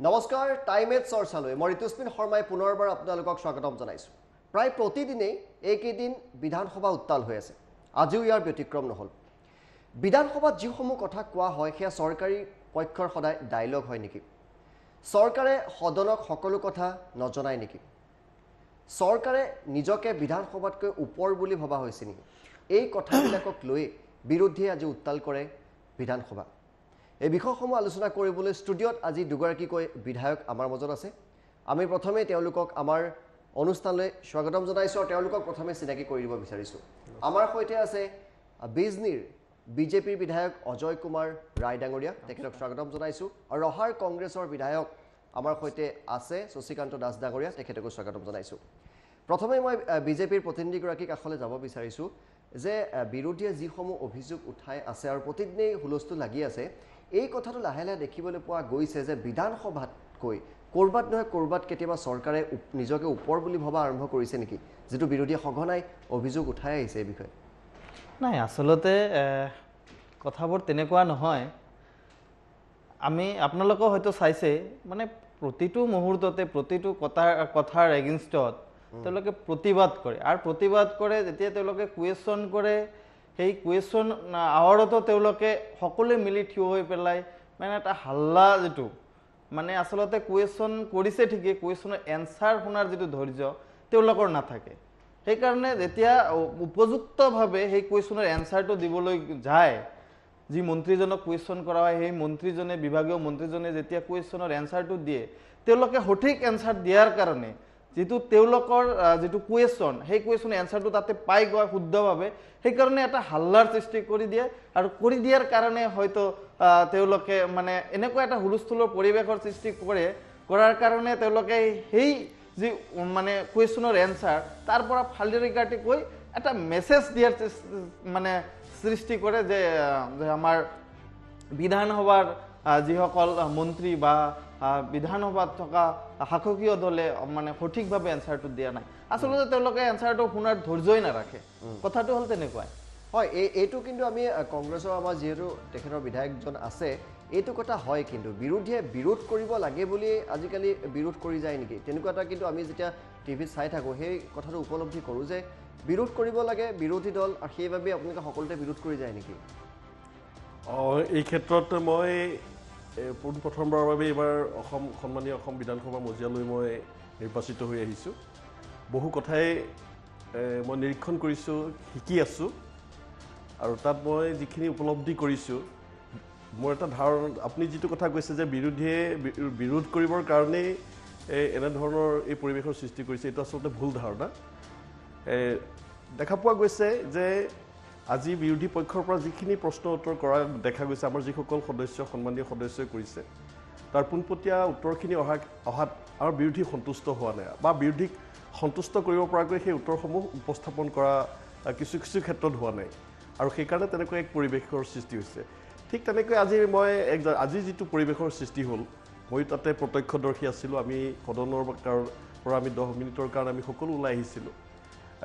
নমস্কাৰ time eight চৰ্চালৈ। মই ঋতুস্মিন শৰ্মাই পুনৰবাৰ আপোনালোকক স্বাগতম জনাইছোঁ। প্ৰায় প্ৰতিদিনেই এইকেইদিন বিধানসভা উত্তাল হৈ আছে। আজিও ইয়াৰ ব্যতিক্ৰম নহ'ল। বিধানসভাত যিসমূহ কথা কোৱা হয় সেয়া চৰকাৰী পক্ষৰ সদায় ডাইলগ হয় নেকি? চৰকাৰে সদনক সকলো কথা নজনায় নেকি? চৰকাৰে নিজকে বিধানসভাতকৈ ওপৰ বুলি ভবা হৈছে নেকি? এই কথাবিলাকক লৈ বিৰোধীয়ে আজি উত্তাল কৰে বিধানসভা। এই বিষয়সমূহ আলোচনা কৰিবলৈ ষ্টুডিঅ'ত আজি দুগৰাকীকৈ বিধায়ক আমাৰ মাজত আছে। আমি প্ৰথমে তেওঁলোকক আমাৰ অনুষ্ঠানলৈ স্বাগতম জনাইছোঁ আৰু তেওঁলোকক প্ৰথমে চিনাকি কৰি দিব বিচাৰিছোঁ। আমাৰ সৈতে আছে বিজনীৰ বিজেপিৰ বিধায়ক অজয় কুমাৰ ৰায় ডাঙৰীয়া তেখেতক স্বাগতম জনাইছোঁ। আৰু ৰহাৰ কংগ্ৰেছৰ বিধায়ক আমাৰ সৈতে আছে শশীকান্ত দাস ডাঙৰীয়া তেখেতকো স্বাগতম জনাইছোঁ। প্ৰথমে মই বিজেপিৰ প্ৰতিনিধিগৰাকীৰ কাষলৈ যাব বিচাৰিছোঁ যে বিৰোধীয়ে যিসমূহ অভিযোগ উঠাই আছে আৰু প্ৰতিদিনেই হুলস্থুল লাগি আছে এই কথাটো লাহে লাহে দেখিবলৈ পোৱা গৈছে যে বিধানসভাতকৈ ক'ৰবাত নহয় ক'ৰবাত কেতিয়াবা চৰকাৰে নিজকে ওপৰ বুলি ভবা আৰম্ভ কৰিছে নেকি? যিটো বিৰোধীয়ে সঘনাই অভিযোগ উঠাই আহিছে এই বিষয়ে। নাই আচলতে কথাবোৰ তেনেকুৱা নহয়। আমি আপোনালোকেও হয়তো চাইছে মানে প্ৰতিটো মুহূৰ্ততে প্ৰতিটো কথা কথাৰ এগেইনষ্টত তেওঁলোকে প্ৰতিবাদ কৰে। আৰু প্ৰতিবাদ কৰে যেতিয়া তেওঁলোকে কুৱেশ্যন কৰে সেই কুৱেশ্যন আৱাৰতো তেওঁলোকে সকলোৱে মিলি থিয় হৈ পেলাই মানে এটা হাল্লা যিটো মানে আচলতে কুৱেশ্যন কৰিছে ঠিকেই কুৱেশ্যনৰ এনচাৰ শুনাৰ যিটো ধৈৰ্য তেওঁলোকৰ নাথাকে। সেইকাৰণে যেতিয়া উপযুক্তভাৱে সেই কুৱেশ্যনৰ এনচাৰটো দিবলৈ যায় যি মন্ত্ৰীজনক কুৱেশ্যন কৰা হয় সেই মন্ত্ৰীজনে বিভাগীয় মন্ত্ৰীজনে যেতিয়া কুৱেশ্যনৰ এনচাৰটো দিয়ে তেওঁলোকে সঠিক এনচাৰ দিয়াৰ কাৰণে যিটো তেওঁলোকৰ যিটো কুৱেশ্যন সেই কুৱেশ্যনৰ এনচাৰটো তাতে পাই গৈ শুদ্ধভাৱে সেইকাৰণে এটা হাল্লাৰ সৃষ্টি কৰি দিয়ে আৰু কৰি দিয়াৰ কাৰণে হয়তো তেওঁলোকে মানে এনেকুৱা এটা হুলস্থুলৰ পৰিৱেশৰ সৃষ্টি কৰে কৰাৰ কাৰণে তেওঁলোকে সেই যি মানে কুৱেশ্যনৰ এনচাৰ তাৰ পৰা ফাল্টি কাটি কৈ এটা মেছেজ দিয়াৰ মানে সৃষ্টি কৰে যে আমাৰ বিধানসভাৰ যিসকল মন্ত্ৰী বা বিধানসভাত থকা শাসকীয় দলে মানে সঠিকভাৱে এনচাৰটো দিয়া নাই। আচলতে তেওঁলোকে এনচাৰটো শুনাৰ ধৈৰ্যই নাৰাখে। কথাটো হ'ল তেনেকুৱাই। হয় এই এইটো কিন্তু আমি কংগ্ৰেছৰ আমাৰ যিহেতু তেখেতৰ বিধায়কজন আছে এইটো কথা হয় কিন্তু বিৰোধীয়ে বিৰোধ কৰিব লাগে বুলি আজিকালি বিৰোধ কৰি যায় নেকি? তেনেকুৱা এটা কিন্তু আমি যেতিয়া টিভিত চাই থাকোঁ সেই কথাটো উপলব্ধি কৰোঁ যে বিৰোধ কৰিব লাগে বিৰোধী দল আৰু সেইবাবে আপোনালোকে সকলোতে বিৰোধ কৰি যায় নেকি? অঁ এই ক্ষেত্ৰত মই পোনপ্ৰথমবাৰৰ বাবে এইবাৰ অসম সন্মানীয় অসম বিধানসভা মজিয়ালৈ মই নিৰ্বাচিত হৈ আহিছোঁ। বহু কথাই মই নিৰীক্ষণ কৰিছোঁ শিকি আছোঁ আৰু তাত মই যিখিনি উপলব্ধি কৰিছোঁ মোৰ এটা ধাৰণা আপুনি যিটো কথা কৈছে যে বিৰোধীয়ে বিৰোধ কৰিবৰ কাৰণেই এ, এনেধৰণৰ এই পৰিৱেশৰ সৃষ্টি কৰিছে এইটো আচলতে ভুল ধাৰণা। দেখা পোৱা গৈছে যে আজি বিৰোধী পক্ষৰ পৰা যিখিনি প্ৰশ্ন উত্তৰ কৰা দেখা গৈছে আমাৰ যিসকল সদস্য সন্মানীয় সদস্যই কৰিছে তাৰ পোনপটীয়া উত্তৰখিনি অহা অহাত আমাৰ বিৰোধী সন্তুষ্ট হোৱা নাই। বা বিৰোধীক সন্তুষ্ট কৰিব পৰাকৈ সেই উত্তৰসমূহ উপস্থাপন কৰা কিছু কিছু ক্ষেত্ৰত হোৱা নাই। আৰু সেইকাৰণে তেনেকুৱা এক পৰিৱেশৰ সৃষ্টি হৈছে। ঠিক তেনেকৈ আজি মই এক আজি যিটো পৰিৱেশৰ সৃষ্টি হ'ল মই তাতে প্ৰত্যক্ষদৰ্শী আছিলোঁ। আমি সদনৰ কাৰ- পৰা আমি দহ মিনিটৰ কাৰণে আমি সকলো ওলাই আহিছিলোঁ।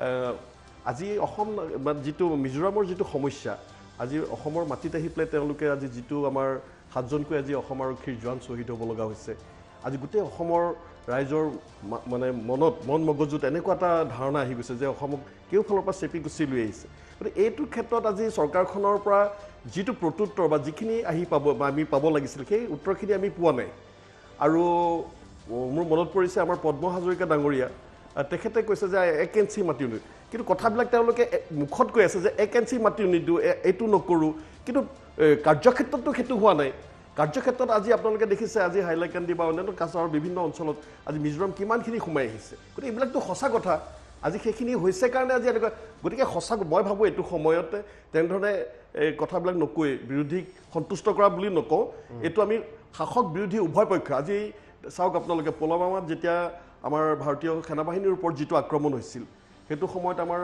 আহ, আজি অসম যিটো মিজোৰামৰ যিটো সমস্যা আজি অসমৰ মাটিত আহি পেলাই তেওঁলোকে আজি যিটো আমাৰ সাতজনকৈ আজি অসম আৰক্ষীৰ জোৱান শ্বহীদ হ'ব লগা হৈছে। আজি গোটেই অসমৰ ৰাইজৰ মানে মনত মন মগজুত এনেকুৱা এটা ধাৰণা আহি গৈছে যে অসমক কেওফালৰ পৰা চেপি গুচি লৈ আহিছে। গতিকে এইটো ক্ষেত্ৰত আজি চৰকাৰখনৰ পৰা যিটো প্ৰত্যুত্তৰ বা যিখিনি আহি পাব বা আমি পাব লাগিছিল সেই উত্তৰখিনি আমি পোৱা নাই। আৰু মোৰ মনত পৰিছে আমাৰ পদ্ম হাজৰিকা ডাঙৰীয়া তেখেতে কৈছে যে এক ইঞ্চি মাটিও নিদিওঁ কিন্তু কথাবিলাক তেওঁলোকে মুখত কৈ আছে যে এক ইঞ্চি মাটিও নিদিওঁ এইটো নকৰোঁ। কিন্তু কাৰ্যক্ষেত্ৰততো সেইটো হোৱা নাই। কাৰ্যক্ষেত্ৰত আজি আপোনালোকে দেখিছে আজি হাইলাকান্দি বা অন্যান্য কাছাৰৰ বিভিন্ন অঞ্চলত আজি মিজোৰাম কিমানখিনি সোমাই আহিছে। গতিকে এইবিলাকতো সঁচা কথা। আজি সেইখিনি হৈছে কাৰণে আজি এনেকুৱা গতিকে সঁচা মই ভাবোঁ এইটো সময়তে তেনেধৰণে এই কথাবিলাক নকৈ বিৰোধীক সন্তুষ্ট কৰা বুলি নকওঁ। এইটো আমি শাসক বিৰোধী উভয় পক্ষ আজি চাওক আপোনালোকে পলমামাত যেতিয়া আমাৰ ভাৰতীয় সেনাবাহিনীৰ ওপৰত যিটো আক্ৰমণ হৈছিল সেইটো সময়ত আমাৰ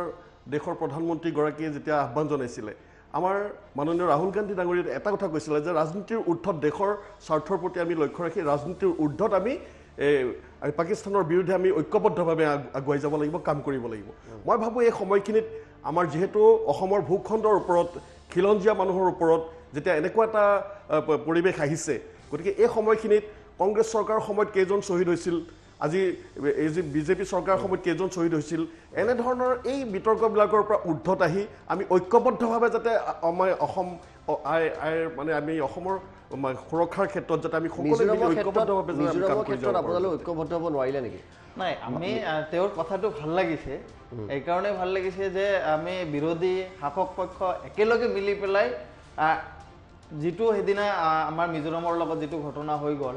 দেশৰ প্ৰধানমন্ত্ৰীগৰাকীয়ে যেতিয়া আহ্বান জনাইছিলে আমাৰ মাননীয় ৰাহুল গান্ধী ডাঙৰীয়াই এটা কথা কৈছিলে যে ৰাজনীতিৰ ঊৰ্ধত দেশৰ স্বাৰ্থৰ প্ৰতি আমি লক্ষ্য ৰাখি ৰাজনীতিৰ ঊৰ্ধত আমি এই পাকিস্তানৰ বিৰুদ্ধে আমি ঐক্যবদ্ধভাৱে আগ- আগুৱাই যাব লাগিব কাম কৰিব লাগিব। মই ভাবোঁ এই সময়খিনিত আমাৰ যিহেতু অসমৰ ভূখণ্ডৰ ওপৰত খিলঞ্জীয়া মানুহৰ ওপৰত যেতিয়া এনেকুৱা এটা পৰিৱেশ আহিছে গতিকে এই সময়খিনিত কংগ্ৰেছ চৰকাৰৰ সময়ত কেইজন শ্বহীদ হৈছিল আজি এই যে বিজেপি চৰকাৰৰ সময়ত কেইজন শ্বহীদ হৈছিল এনেধৰণৰ এই বিতৰ্কবিলাকৰ পৰা ঊৰ্ধত আহি আমি ঐক্যবদ্ধভাৱে যাতে আমাৰ অসম আই- আইৰ মানে আমি অসমৰ সুৰক্ষাৰ ক্ষেত্ৰত যাতে আমি ঐক্যবদ্ধ হ'ব নোৱাৰিলে নেকি? নাই আমি তেওঁৰ কথাটো ভাল লাগিছে। এইকাৰণে ভাল লাগিছে যে আমি বিৰোধী শাসক পক্ষ একেলগে মিলি পেলাই যিটো সেইদিনা আমাৰ মিজোৰামৰ লগত যিটো ঘটনা হৈ গ'ল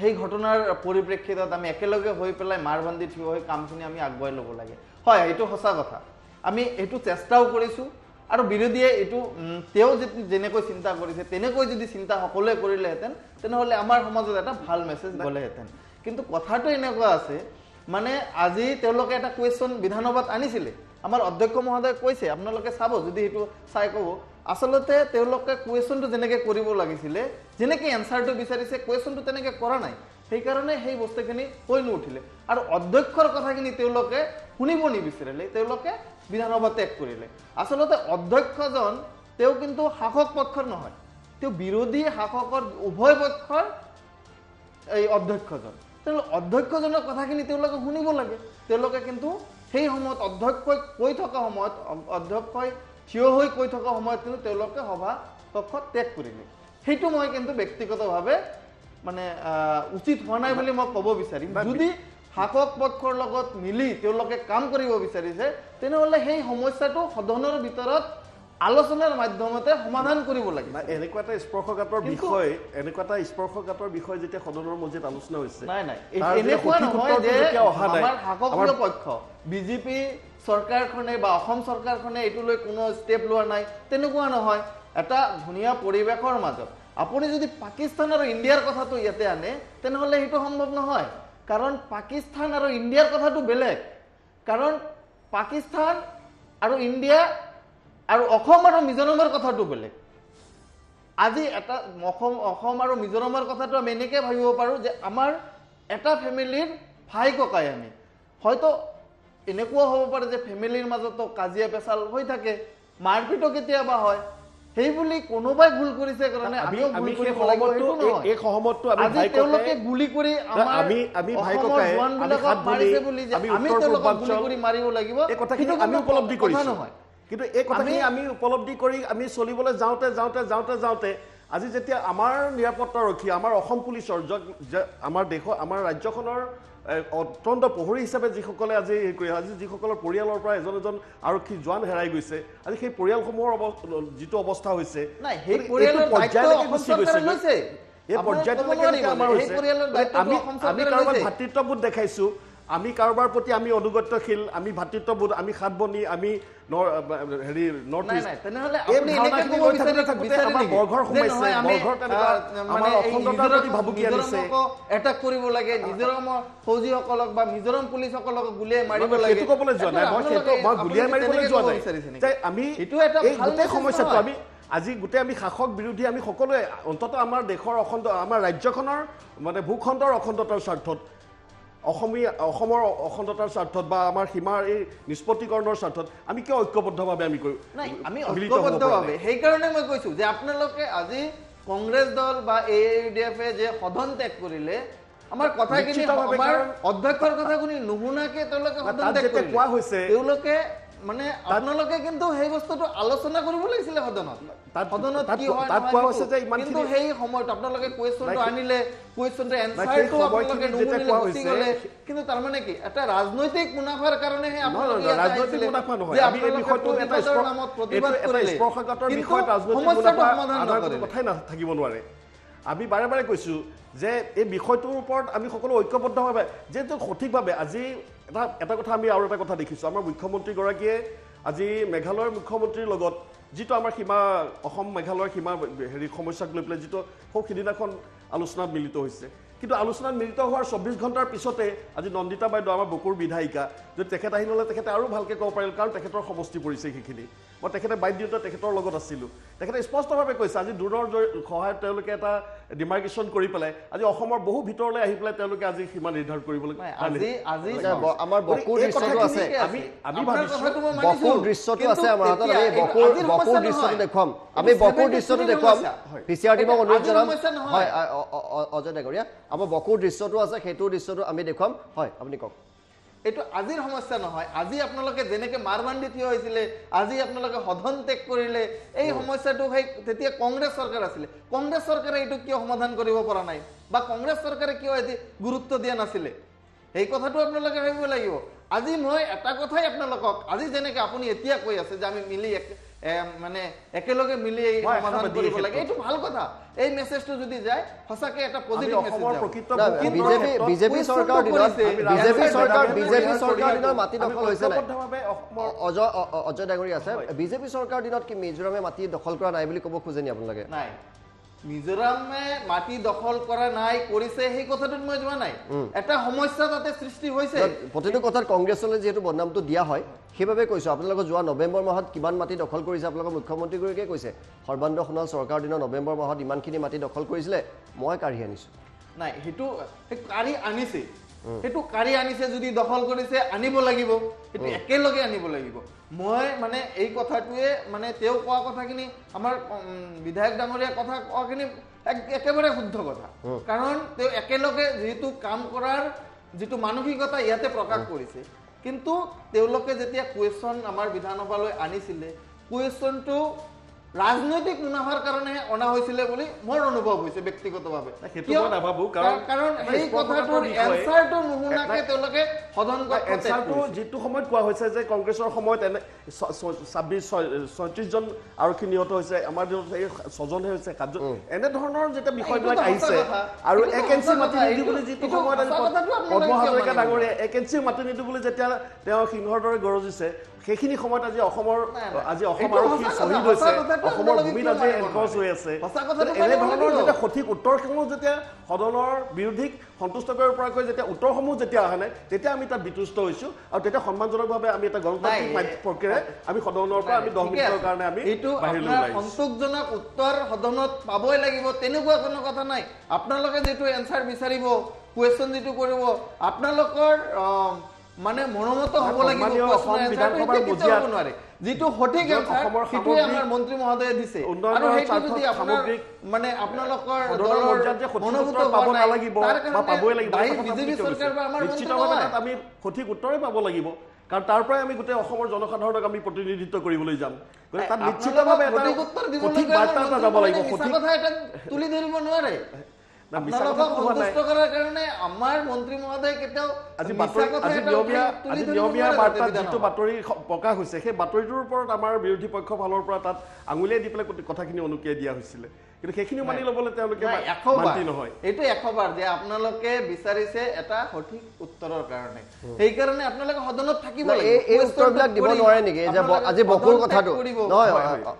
সেই ঘটনাৰ পৰিপ্ৰেক্ষিতত আমি একেলগে হৈ পেলাই মাৰবান্ধি থিয় হৈ কামখিনি আমি আগুৱাই ল'ব লাগে। হয় এইটো সঁচা কথা। আমি এইটো চেষ্টাও কৰিছোঁ আৰু বিৰোধীয়ে এইটো তেওঁ যে- যেনেকৈ চিন্তা কৰিছে তেনেকৈ যদি চিন্তা সকলোৱে কৰিলেহেঁতেন তেনেহ'লে আমাৰ সমাজত এটা ভাল মেছেজ গ'লেহেঁতেন কিন্তু কথাটো এনেকুৱা আছে মানে আজি তেওঁলোকে এটা কুৱেশ্যন বিধানসভাত আনিছিলে। আমাৰ অধ্যক্ষ মহোদয়ে কৈছে আপোনালোকে চাব যদি সেইটো চাই ক'ব। আচলতে তেওঁলোকে কুৱেশ্যনটো যেনেকৈ কৰিব লাগিছিলে যেনেকৈ এনচাৰটো বিচাৰিছে কুৱেশ্যনটো তেনেকৈ কৰা নাই। সেইকাৰণে সেই বস্তুখিনি কৈ নুঠিলে আৰু অধ্যক্ষৰ কথাখিনি তেওঁলোকে শুনিব নিবিচাৰিলে তেওঁলোকে বিধানসভা ত্যাগ কৰিলে। আচলতে অধ্যক্ষজন তেওঁ কিন্তু শাসক পক্ষৰ নহয়। তেওঁ বিৰোধী শাসকৰ উভয় পক্ষৰ এই অধ্যক্ষজন। তেওঁলোকে অধ্যক্ষজনৰ কথাখিনি তেওঁলোকে শুনিব লাগে। তেওঁলোকে কিন্তু সেই সময়ত অধ্যক্ষই কৈ থকা সময়ত অধ্যক্ষই থিয় হৈ কৈ থকা সময়ত কিন্তু তেওঁলোকে সভা কক্ষ ত্যাগ কৰিলে। সেইটো মই কিন্তু ব্যক্তিগতভাৱে মানে উচিত হোৱা নাই বুলি মই ক'ব বিচাৰিম। যদি শাসক পক্ষৰ লগত মিলি তেওঁলোকে কাম কৰিব বিচাৰিছে তেনেহ'লে সেই সমস্যাটো সদনৰ ভিতৰত আলোচনাৰ মাধ্যমতে সমাধান কৰিব লাগে। এনেকুৱা এটা স্পৰ্শকাতৰ বিষয় এনেকুৱা এটা স্পৰ্শকাতৰ বিষয় যেতিয়া সদনৰ মজিত আলোচনা হৈছে নাই নাই। এনেকুৱা নহয় যে আমাৰ শাসকীয় পক্ষ বিজেপি চৰকাৰখনে বা অসম চৰকাৰখনে এইটো লৈ কোনো ষ্টেপ লোৱা নাই তেনেকুৱা নহয়। এটা ধুনীয়া পৰিৱেশৰ মাজত। আপুনি যদি পাকিস্তান আৰু ইণ্ডিয়াৰ কথাটো ইয়াতে আনে তেনেহ'লে সেইটো সম্ভৱ নহয়। কাৰণ পাকিস্তান আৰু ইণ্ডিয়াৰ কথাটো বেলেগ। কাৰণ পাকিস্তান আৰু ইণ্ডিয়া আৰু অসম আৰু মিজোৰামৰ কথাটো বেলেগ। আজি এটা অসম অসম আৰু মিজোৰামৰ কথাটো আমি এনেকৈ ভাবিব পাৰোঁ যে আমাৰ এটা ফেমিলিৰ ভাই ককাই আমি। হয়তো এনেকুৱাও হ'ব পাৰে যে ফেমিলিৰ মাজতো কাজিয়া পেচাল হৈ থাকে মাৰপিটো কেতিয়াবা হয় সেই বুলি কোনোবাই ভুল কৰিছে কাৰণে আমিও ভুল এই- সহমতটো আমি আজি তেওঁলোকে গুলি কৰি আমি- আমি ভাই ককাই, আমি মাৰিছে বুলি যে আমি তেওঁলোকক গুলি কৰি মাৰিব লাগিব এই কথাখিনি আমি উপলব্ধি কৰিছোঁ। নহয় কিন্তু এই কথাখিনি আমি- উপলব্ধি কৰি আমি চলিবলৈ যাওঁতে যাওঁতে যাওঁতে যাওঁতে আজি যেতিয়া আমাৰ নিৰাপত্তাৰক্ষী আমাৰ অসম পুলিচৰ যে আমাৰ দেশৰ আমাৰ ৰাজ্যখনৰ অত্যন্ত প্ৰহৰী হিচাপে যিসকলে আজি হেৰি কৰি আজি যিসকলৰ পৰিয়ালৰ পৰা এজন এজন আৰক্ষী জোৱান হেৰাই গৈছে আজি সেই পৰিয়ালসমূহৰ অৱ- যিটো অৱস্থা হৈছে এই পৰ্যায়টোলৈকে আমাৰ আমি কাৰোবাৰ। ভাতৃত্ববোধ দেখাইছো আমি কাৰোবাৰ প্ৰতি আমি অনুগত্যশীল আমি ভাতৃত্ববোধ আমি সাত বনি আমি নৰ- হেৰি নৰ্থ নাই ইষ্ট নাই তেনেহ'লে এই আপুনি এনেকে ধাৰণাখিনি ক'ব লৈ বিচাৰি থাকোঁতে থাকোঁতে বিচাৰে আমাৰ নেকি? বৰঘৰ যে সোমাইছে, নহয়, আমি, বৰঘৰ তেনেকুৱা আহ, আমাৰ মানে এই অখণ্ডতাৰ প্ৰতি মিজোৰাম- ভাবুকি আনিছে। মিজোৰামকো এটাক কৰিব লাগে মিজোৰামৰ ফৌজীসকলক বা মিজোৰাম পুলিচসকলক গুলিয়াই মাৰিব মই লাগে সেইটো ক'বলৈ যোৱা নাই মই আপোনালোকে- সেইটো মই আপোনালোকে গুলিয়াই মাৰিবলৈ তেনেকে যোৱা ক'ব নাই বিচাৰিছে নেকি? যে আমি এইটো এটা এই ভাল গোটেই message সমস্যাটো নহয়। আমি আজি গোটেই আমি শাসক বিৰোধী আমি সকলোৱে অন্ততঃ আমাৰ দেশৰ অখণ্ড আমাৰ ৰাজ্যখনৰ মানে ভূখণ্ডৰ অখণ্ডতাৰ স্বাৰ্থত অসমীয়া অসমৰ অখণ্ডতাৰ স্বাৰ্থত বা আমাৰ সীমাৰ এই নিষ্পত্তিকৰণৰ স্বাৰ্থত আমি কিয় ঐক্যবদ্ধভাৱে আমি কৰি নাই আমি ঐক্যবদ্ধভাৱে? সেইকাৰণে মই কৈছো যে আপোনালোকে আজি কংগ্ৰেছ দল বা এ ইউ ডি এফে যে সদন ত্যাগ কৰিলে আমাৰ কথাখিনি আমাৰ অধ্যক্ষৰ কথাখিনি নুশুনাকে তেওঁলোকে সদন ত্যাগ কৰিলে। কোৱা হৈছে- তেওঁলোকে মানে আপোনালোকে কিন্তু সেই বস্তুটো আলোচনা কৰিব লাগিছিলে সদনত তাত- সদনত তাত কি কোৱা- হয় তাত নহয় কোৱা সেইটো। হৈছে যে ইমানখিনি- কিন্তু সেই সময়ত আপোনালোকে কুৱেশ্যনটো নাই, সেই- আনিলে কুৱেশ্যনটো সেই এনচাৰটো সময়খিনিত আপোনালোকে যেতিয়া নুশুনিলে কোৱা গুচি হৈছে- গ'লে কিন্তু তাৰমানে কি এটা ৰাজনৈতিক মুনাফাৰ কাৰণেহে নহয়, আপোনালোকে নহয়, ইয়াতে ৰাজনৈতিক আহিছিলে মুনাফা নহয়। যে আমি এই আপোনালোকে বিষয়টো এটা প্ৰতিবাদৰ স্পৰ- নামত এইটো প্ৰতিবাদ এটা কৰিলে। স্পৰ্শকাতৰ কিন্তু বিষয়ত ৰাজনৈতিক সমস্যাটো মুনাফা সমাধান আনাৰ কোনো নকৰিলে। কথাই নোৱাৰে আমি বাৰে বাৰে কৈছোঁ যে এই বিষয়টোৰ ওপৰত আমি সকলো ঐক্যবদ্ধভাৱে যিহেতু সঠিকভাৱে আজি এটা এটা কথা আমি আৰু এটা কথা দেখিছোঁ। আমাৰ মুখ্যমন্ত্ৰীগৰাকীয়ে আজি মেঘালয়ৰ মুখ্যমন্ত্ৰীৰ লগত যিটো আমাৰ সীমা অসম মেঘালয়ৰ সীমা হেৰি সমস্যাক লৈ পেলাই যিটো সৌ সিদিনাখন আলোচনাত মিলিত হৈছে। কিন্তু আলোচনাত মিলিত হোৱাৰ চৌব্বিছ ঘণ্টাৰ পিছতে আজি নন্দিতা বাইদেউ আমাৰ বকুৰ বিধায়িকা যদি তেখেত আহি ল'লে তেখেতে আৰু ভালকৈ ক'ব পাৰিল কাৰণ তেখেতৰ সমষ্টি পৰিছে সেইখিনি। মই তেখেতে বাইট দিওঁতে তেখেতৰ লগত আছিলোঁ। তেখেতে স্পষ্টভাৱে কৈছে আজি দূৰৰ জৰি- সহায়ত তেওঁলোকে এটা ডিমাৰ্কেশ্যন কৰি পেলাই আজি অসমৰ বহু ভিতৰলৈ আহি পেলাই তেওঁলোকে আজি সীমা নিৰ্ধাৰণ কৰিবলৈ আমাৰ বকুৰ দৃশ্যটো আছে। আমি আমি। বকুৰ দৃশ্যটো আছে আমাৰ হাতত। আমি বকুৰ বকুৰ দৃশ্যটো। দেখুৱাম। আমি বকুৰ 73 দৃশ্যটো দেখুৱাম। পি চি আৰ টিমক অনুৰোধ জনাম। হয় অজয় ডাঙৰীয়া আমাৰ বকুৰ দৃশ্যটো আছে সেইটো দৃশ্যটো আমি দেখুৱাম। হয় আপুনি কওক। এইটো আজিৰ সমস্যা নহয়। আজি আপোনালোকে যেনেকে মাৰবাণ্ডি থিয় হৈছিলে আজি আপোনালোকে সদন ত্যাগ কৰিলে এই সমস্যাটো সেই তেতিয়া কংগ্ৰেছ চৰকাৰ আছিলে। কংগ্ৰেছ চৰকাৰে এইটো কিয় সমাধান কৰিব পৰা নাই? বা কংগ্ৰেছ চৰকাৰে কিয় এটি গুৰুত্ব দিয়া নাছিলে? সেই কথাটো আপোনালোকে ভাবিব লাগিব। আজি মই এটা কথাই আপোনালোকক আজি যেনেকে আপুনি এতিয়া কৈ আছে যে আমি মিলি মানে একেলগে মিলি এই সমাধান কৰিব লাগে। এইটো ভাল কথা। এই মেছেজটো যদি যায় সঁচাকে এটা পজিটিভ মেছেজ বিজেপি বিজেপি চৰকাৰৰ দিনত। বিজেপি চৰকাৰ বিজেপি আমি দিনত মাটি দখল হৈছে নাই। অজয় অজয় ডাঙৰীয়া আছে। বিজেপি চৰকাৰৰ দিনত কি মিজোৰামে মাটি দখল কৰা নাই বুলি ক'ব খোজে নি আপোনালোকে? নাই। মিজোৰামে মাটি দখল কৰা নাই কৰিছে সেই কথাটোত মই যোৱা নাই। এটা সমস্যা তাতে সৃষ্টি হৈছে। প্ৰতিটো কথাত কংগ্ৰেছলৈ যিহেতু বদনামটো দিয়া হয় সেইবাবে কৈছোঁ আপোনালোকৰ যোৱা নৱেম্বৰ মাহত কিমান মাটি দখল কৰিছে আপোনালোকৰ মুখ্যমন্ত্ৰীগৰাকীয়ে কৈছে। সৰ্বানন্দ সোণোৱাল চৰকাৰৰ দিনত নৱেম্বৰ মাহত ইমানখিনি মাটি দখল কৰিছিলে মই কাঢ়ি আনিছোঁ। নাই সেইটো সেই কাঢ়ি আনিছে। সেইটো কাঢ়ি আনিছে যদি দখল কৰিছে আনিব লাগিব। সেইটো একেলগে আনিব লাগিব। মই মানে এই কথাটোৱে মানে তেওঁ কোৱা কথাখিনি আমাৰ বিধায়ক ডাঙৰীয়া কথা কোৱাখিনি এক- একেবাৰে শুদ্ধ কথা। কাৰণ তেওঁ একেলগে যিটো কাম কৰাৰ যিটো মানসিকতা ইয়াতে প্ৰকাশ কৰিছে। কিন্তু তেওঁলোকে যেতিয়া কুৱেশ্যন আমাৰ বিধানসভালৈ আনিছিলে কুৱেশ্যনটো ৰাজনৈতিক মুনাফাৰ কাৰণে অনা হৈছিলে বুলি মোৰ অনুভৱ হৈছে ব্যক্তিগতভাৱে কাৰণ- সেই কথাটোৰ। এনচাৰটো নুশুনাকে তেওঁলোকে সদন এনচাৰটো। যিটো সময়ত কোৱা হৈছে যে কংগ্ৰেছৰ সময়ত এনে ছাব্বিছ ছয়- ছয়ত্ৰিশজন আৰক্ষী নিহত হৈছে আমাৰ দিনত এই ছজনহে হৈছে সাতজন এনেধৰণৰ যেতিয়া বিষয়বিলাক আহিছে। আৰু এক এনচি সঁচা মাটি কথা। নিদি বুলি যিটো সময়ত পদ্ম হাজৰিকা? ডাঙৰীয়া এক এনচি মাটি নিদিওঁ বুলি যেতিয়া তেওঁ সিংহৰ দৰে গৰজিছে সেইখিনি সময়ত আজি অসমৰ। আজি অসম আৰক্ষী শ্বহীদ হৈছে অসমৰ ভূমিত আজি মানিব এনক্ৰচ হৈ? আছে এনেধৰণৰ। যেতিয়া সঠিক উত্তৰসমূহ যেতিয়া সদনৰ বিৰোধীক সন্তুষ্ট কৰিব পৰাকৈ যেতিয়া উত্তৰসমূহ যেতিয়া অহা নাই তেতিয়া আমি তাত বিতুষ্ট হৈছোঁ আৰু তেতিয়া সন্মানজনকভাৱে আমি এটা গণতান্ত্ৰিক প্ৰক্ৰিয়াৰে আমি সদনৰ পৰা আমি দহ মিনিটৰ। কাৰণে আমি এইটো সন্তোষজনক উত্তৰ সদনত পাবই লাগিব তেনেকুৱা কোনো কথা নাই আপোনালোকে যিটো এনচাৰ বিচাৰিব কুৱেশ্যন যিটো কৰিব আপোনালোকৰ মানে মনোমত হ'ব লাগিব যিটো সঠিক সেইটোৱে আমাৰ মন্ত্ৰী মহোদয়ে দিছে। আৰু সেইটো যদি সামগ্ৰিক মানে আপোনালোকৰ দলৰ পাব নালাগিব বা পাবই লাগিব বিজেপি চৰকাৰ বা আমাৰ মন্ত্ৰী নিশ্চিতভাৱে। তাত আমি সঠিক উত্তৰে পাব লাগিব কাৰণ তাৰ পৰাই আমি গোটেই অসমৰ জনসাধাৰণক আমি প্ৰতিনিধিত্ব কৰিবলৈ যাম। গতিকে তাত নিশ্চিতভাৱে এটা সঠিক বাৰ্তা এটা যাব লাগিব সঠিক কথা এটা তুলি ধৰিব নোৱাৰে। প্ৰকাশ হৈছে সেই বাতৰিটোৰ ওপৰত আমাৰ বিৰোধী পক্ষৰ ফালৰ পৰা তাত আঙুলিয়াই দি পেলাই কথাখিনি অনুকিয়াই দিয়া হৈছিলে। কিন্তু সেইখিনি মানি ল'বলৈ তেওঁলোকে এশবাৰ এইটো এশবাৰ যে আপোনালোকে বিচাৰিছে এটা সঠিক উত্তৰৰ কাৰণে সেইকাৰণে আপোনালোকে সদনত থাকিব। এই উত্তৰবিলাক দিব নোৱাৰে নেকি আজি বকুৰ কথাটো। নহয়।